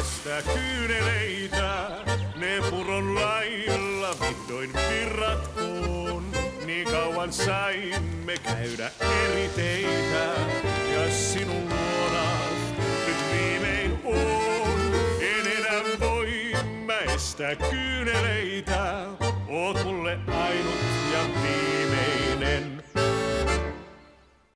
estää kyyneleitä. Ne puron lailla vihdoin virratkoon. Niin kauan saimme käydä eri teitä. Ja sinun luona nyt viimein on. En enää voi mäistä kyyneleitä. Oot mulle ainut.